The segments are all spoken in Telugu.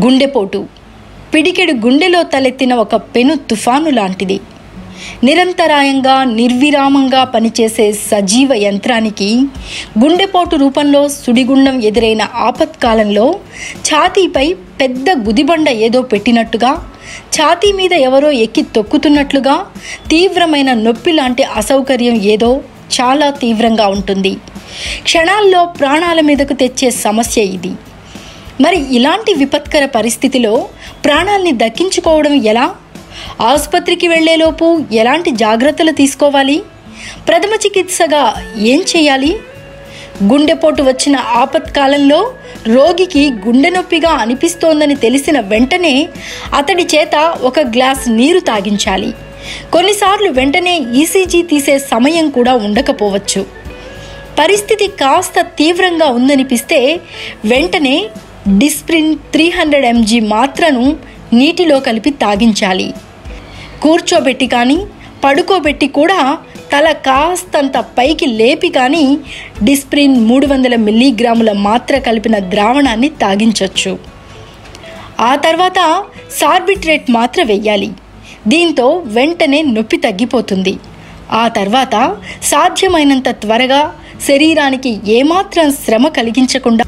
గుండెపోటు. పిడికెడు గుండెలో తలెత్తిన ఒక పెను తుఫాను లాంటిది. నిరంతరాయంగా నిర్విరామంగా పనిచేసే సజీవ యంత్రానికి గుండెపోటు రూపంలో సుడిగుండం ఎదురైన ఆపత్కాలంలో ఛాతీపై పెద్ద గుదిబండ ఏదో పెట్టినట్టుగా ఛాతీ మీద ఎవరో ఎక్కి తొక్కుతున్నట్లుగా తీవ్రమైన నొప్పి లాంటి అసౌకర్యం ఏదో చాలా తీవ్రంగా ఉంటుంది. క్షణాల్లో ప్రాణాల మీదకు తెచ్చే సమస్య ఇది. మరి ఇలాంటి విపత్కర పరిస్థితిలో ప్రాణాల్ని దక్కించుకోవడం ఎలా? ఆసుపత్రికి వెళ్ళేలోపు ఎలాంటి జాగ్రత్తలు తీసుకోవాలి? ప్రథమ చికిత్సగా ఏం చేయాలి? గుండెపోటు వచ్చిన ఆపత్కాలంలో రోగికి గుండె నొప్పిగా అనిపిస్తోందని తెలిసిన వెంటనే అతడి చేత ఒక గ్లాస్ నీరు తాగించాలి. కొన్నిసార్లు వెంటనే ఈసీజీ తీసే సమయం కూడా ఉండకపోవచ్చు. పరిస్థితి కాస్త తీవ్రంగా ఉందనిపిస్తే వెంటనే డిస్ప్రిన్ త్రీ హండ్రెడ్ ఎంజీ మాత్రను నీటిలో కలిపి తాగించాలి. కూర్చోబెట్టి కానీ పడుకోబెట్టి కూడా తల కాస్తంత పైకి లేపి కానీ డిస్ప్రిన్ మూడు వందల మిల్లీగ్రాముల మాత్ర కలిపిన ద్రావణాన్ని తాగించవచ్చు ఆ తర్వాత సార్బిట్రేట్ మాత్ర వెయ్యాలి. దీంతో వెంటనే నొప్పి తగ్గిపోతుంది. ఆ తర్వాత సాధ్యమైనంత త్వరగా శరీరానికి ఏమాత్రం శ్రమ కలిగించకుండా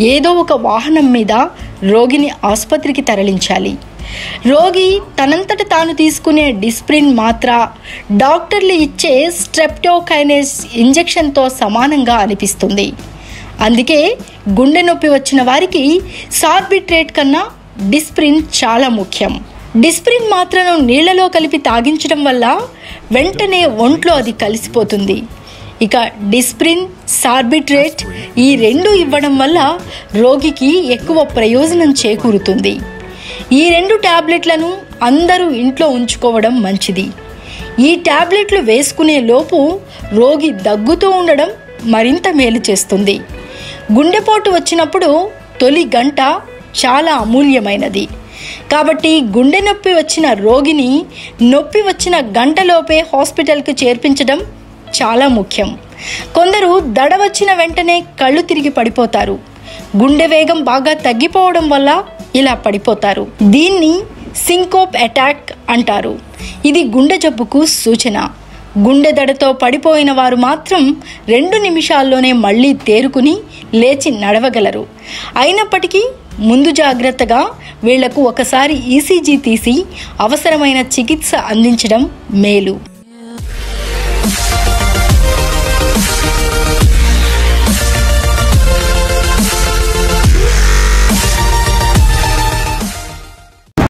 ఏదో ఒక వాహనం మీద రోగిని ఆసుపత్రికి తరలించాలి. రోగి తనంతట తాను తీసుకునే డిస్ప్రిన్ మాత్ర డాక్టర్లు ఇచ్చే స్ట్రెప్టోకైనేస్ ఇంజెక్షన్తో సమానంగా అనిపిస్తుంది. అందుకే గుండె నొప్పి వచ్చిన వారికి సార్బిట్రేట్ కన్నా డిస్ప్రిన్ చాలా ముఖ్యం. డిస్ప్రిన్ మాత్రను నీళ్ళలో కలిపి తాగించడం వల్ల వెంటనే ఒంట్లో అది కలిసిపోతుంది. ఇక డిస్ప్రిన్ సార్బిట్రేట్ ఈ రెండు ఇవ్వడం వల్ల రోగికి ఎక్కువ ప్రయోజనం చేకూరుతుంది. ఈ రెండు ట్యాబ్లెట్లను అందరూ ఇంట్లో ఉంచుకోవడం మంచిది. ఈ టాబ్లెట్లు వేసుకునే లోపు రోగి దగ్గుతూ ఉండడం మరింత మేలు చేస్తుంది. గుండెపోటు వచ్చినప్పుడు తొలి గంట చాలా అమూల్యమైనది. కాబట్టి గుండె నొప్పి వచ్చిన రోగిని నొప్పి వచ్చిన గంటలోపే హాస్పిటల్కి చేర్పించడం చాలా ముఖ్యం. కొందరు దడ వచ్చిన వెంటనే కళ్ళు తిరిగి పడిపోతారు. గుండె వేగం బాగా తగ్గిపోవడం వల్ల ఇలా పడిపోతారు. దీన్ని సింకోప్ అటాక్ అంటారు. ఇది గుండె జబ్బుకు సూచన. గుండె దడతో పడిపోయిన వారు మాత్రం రెండు నిమిషాల్లోనే మళ్ళీ తేరుకుని లేచి నడవగలరు. అయినప్పటికీ ముందు జాగ్రత్తగా వీళ్ళకు ఒకసారి ఈసీజీ తీసి అవసరమైన చికిత్స అందించడం మేలు.